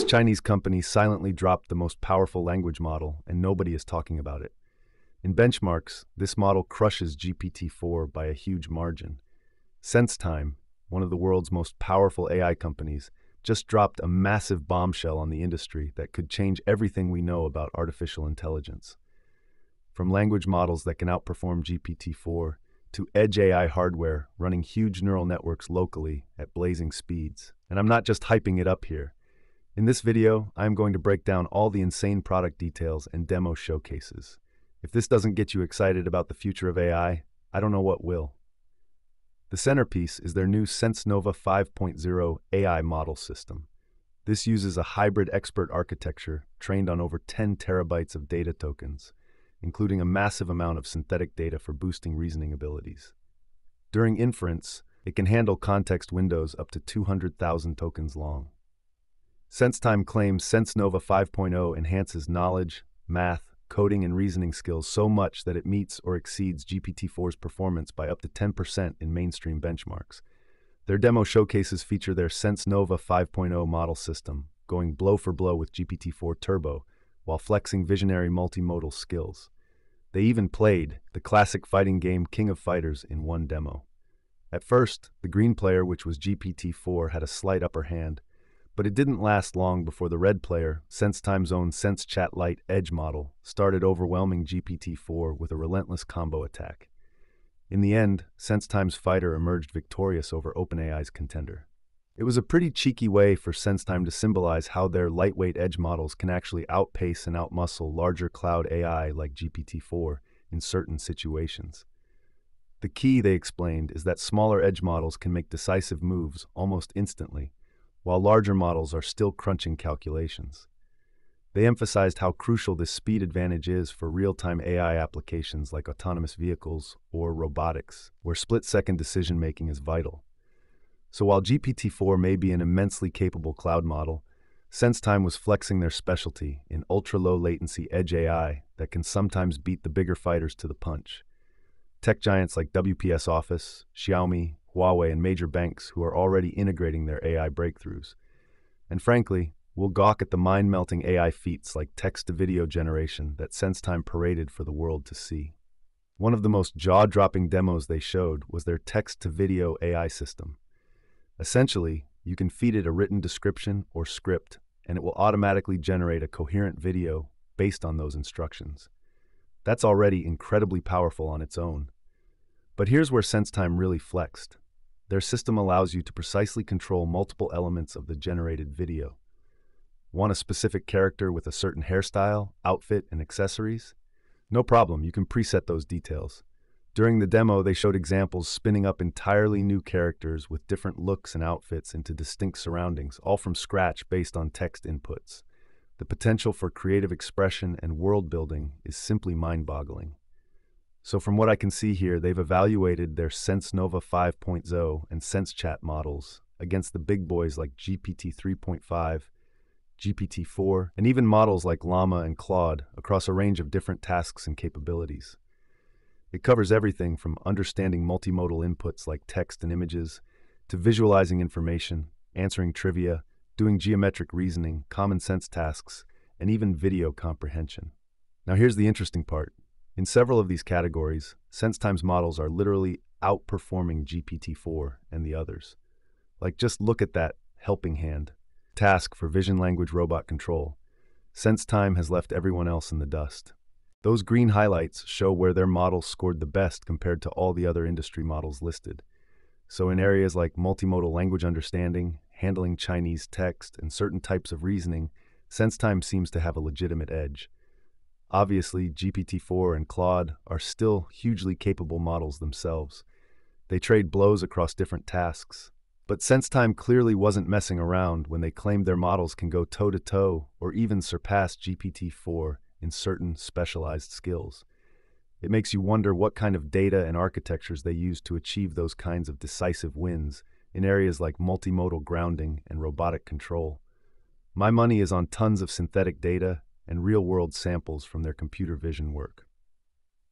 This Chinese company silently dropped the most powerful language model, and nobody is talking about it. In benchmarks, this model crushes GPT-4 by a huge margin. SenseTime, one of the world's most powerful AI companies, just dropped a massive bombshell on the industry that could change everything we know about artificial intelligence. From language models that can outperform GPT-4 to edge AI hardware running huge neural networks locally at blazing speeds. And I'm not just hyping it up here. In this video, I'm going to break down all the insane product details and demo showcases. If this doesn't get you excited about the future of AI, I don't know what will. The centerpiece is their new SenseNova 5.0 AI model system. This uses a hybrid expert architecture trained on over 10 terabytes of data tokens, including a massive amount of synthetic data for boosting reasoning abilities. During inference, it can handle context windows up to 200,000 tokens long. SenseTime claims SenseNova 5.0 enhances knowledge, math, coding, and reasoning skills so much that it meets or exceeds GPT-4's performance by up to 10% in mainstream benchmarks. Their demo showcases feature their SenseNova 5.0 model system, going blow for blow with GPT-4 Turbo, while flexing visionary multimodal skills. They even played the classic fighting game King of Fighters in one demo. At first, the green player, which was GPT-4, had a slight upper hand, but it didn't last long before the red player, Sense SenseTime's own SenseChat Lite Edge model, started overwhelming GPT-4 with a relentless combo attack. In the end, SenseTime's fighter emerged victorious over OpenAI's contender. It was a pretty cheeky way for SenseTime to symbolize how their lightweight edge models can actually outpace and outmuscle larger cloud AI like GPT-4 in certain situations. The key, they explained, is that smaller edge models can make decisive moves almost instantly, while larger models are still crunching calculations. They emphasized how crucial this speed advantage is for real-time AI applications like autonomous vehicles or robotics, where split-second decision-making is vital. So while GPT-4 may be an immensely capable cloud model, SenseTime was flexing their specialty in ultra-low latency edge AI that can sometimes beat the bigger fighters to the punch. Tech giants like WPS Office, Xiaomi, Huawei, and major banks who are already integrating their AI breakthroughs. And frankly, we'll gawk at the mind-melting AI feats like text-to-video generation that SenseTime paraded for the world to see. One of the most jaw-dropping demos they showed was their text-to-video AI system. Essentially, you can feed it a written description or script, and it will automatically generate a coherent video based on those instructions. That's already incredibly powerful on its own. But here's where SenseTime really flexed. Their system allows you to precisely control multiple elements of the generated video. Want a specific character with a certain hairstyle, outfit, and accessories? No problem, you can preset those details. During the demo, they showed examples spinning up entirely new characters with different looks and outfits into distinct surroundings, all from scratch based on text inputs. The potential for creative expression and world building is simply mind-boggling. So from what I can see here, they've evaluated their SenseNova 5.0 and SenseChat models against the big boys like GPT 3.5, GPT 4, and even models like Llama and Claude across a range of different tasks and capabilities. It covers everything from understanding multimodal inputs like text and images, to visualizing information, answering trivia, doing geometric reasoning, common sense tasks, and even video comprehension. Now here's the interesting part. In several of these categories, SenseTime's models are literally outperforming GPT-4 and the others. Like just look at that helping hand. Task for vision language robot control. SenseTime has left everyone else in the dust. Those green highlights show where their models scored the best compared to all the other industry models listed. So in areas like multimodal language understanding, handling Chinese text, and certain types of reasoning, SenseTime seems to have a legitimate edge. Obviously, GPT-4 and Claude are still hugely capable models themselves. They trade blows across different tasks. But SenseTime clearly wasn't messing around when they claimed their models can go toe-to-toe or even surpass GPT-4 in certain specialized skills. It makes you wonder what kind of data and architectures they use to achieve those kinds of decisive wins in areas like multimodal grounding and robotic control. My money is on tons of synthetic data and real-world samples from their computer vision work.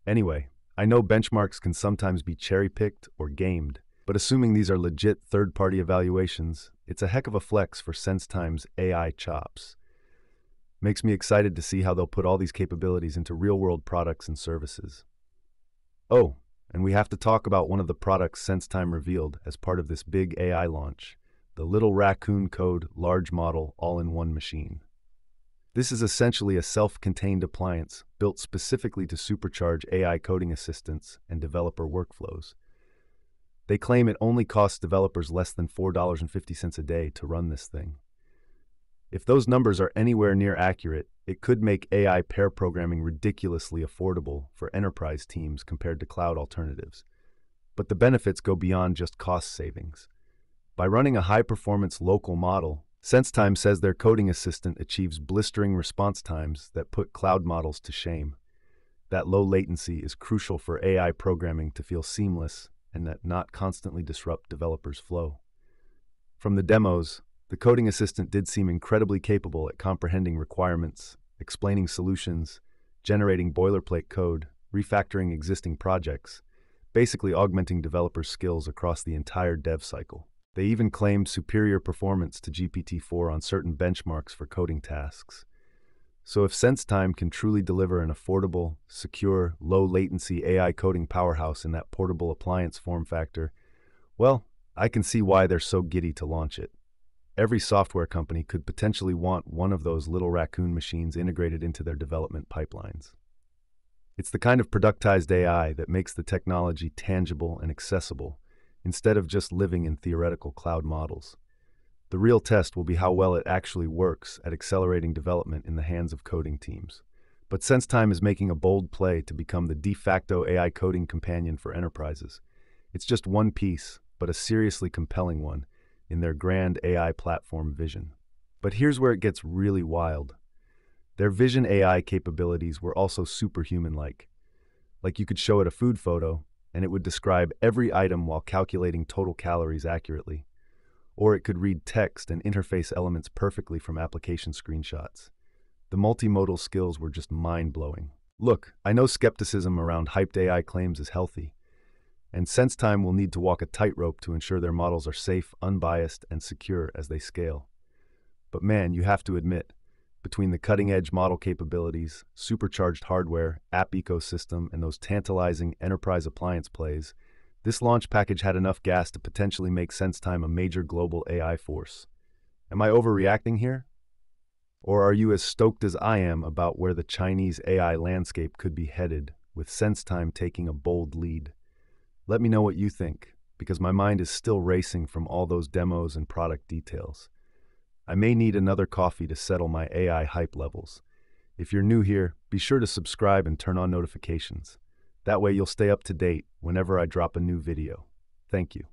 Anyway, I know benchmarks can sometimes be cherry-picked or gamed, But assuming these are legit third party evaluations, it's a heck of a flex for SenseTime's AI chops. Makes me excited to see how they'll put all these capabilities into real world products and services. Oh, and we have to talk about one of the products SenseTime revealed as part of this big AI launch the Little Raccoon Code Large Model All in One Machine. This is essentially a self contained appliance built specifically to supercharge AI coding assistants and developer workflows. They claim it only costs developers less than $4.50 a day to run this thing. If those numbers are anywhere near accurate, it could make AI pair programming ridiculously affordable for enterprise teams compared to cloud alternatives. But the benefits go beyond just cost savings. By running a high performance local model, SenseTime says their coding assistant achieves blistering response times that put cloud models to shame. That low latency is crucial for AI programming to feel seamless and that not constantly disrupt developers' flow. From the demos, the coding assistant did seem incredibly capable at comprehending requirements, explaining solutions, generating boilerplate code, refactoring existing projects, basically augmenting developers' skills across the entire dev cycle. They even claimed superior performance to GPT-4 on certain benchmarks for coding tasks. So if SenseTime can truly deliver an affordable, secure, low-latency AI coding powerhouse in that portable appliance form factor, well, I can see why they're so giddy to launch it. Every software company could potentially want one of those little raccoon machines integrated into their development pipelines. It's the kind of productized AI that makes the technology tangible and accessible, instead of just living in theoretical cloud models. The real test will be how well it actually works at accelerating development in the hands of coding teams. But SenseTime is making a bold play to become the de facto AI coding companion for enterprises. It's just one piece, but a seriously compelling one, in their grand AI platform vision. But here's where it gets really wild. Their vision AI capabilities were also superhuman like. Like you could show it a food photo, and it would describe every item while calculating total calories accurately. Or it could read text and interface elements perfectly from application screenshots. The multimodal skills were just mind blowing. Look, I know skepticism around hyped AI claims is healthy, and SenseTime will need to walk a tightrope to ensure their models are safe, unbiased, and secure as they scale. But man, you have to admit, between the cutting edge model capabilities, supercharged hardware, app ecosystem, and those tantalizing enterprise appliance plays, this launch package had enough gas to potentially make SenseTime a major global AI force. Am I overreacting here? Or are you as stoked as I am about where the Chinese AI landscape could be headed, with SenseTime taking a bold lead? Let me know what you think, because my mind is still racing from all those demos and product details. I may need another coffee to settle my AI hype levels. If you're new here, be sure to subscribe and turn on notifications. That way you'll stay up to date whenever I drop a new video. Thank you.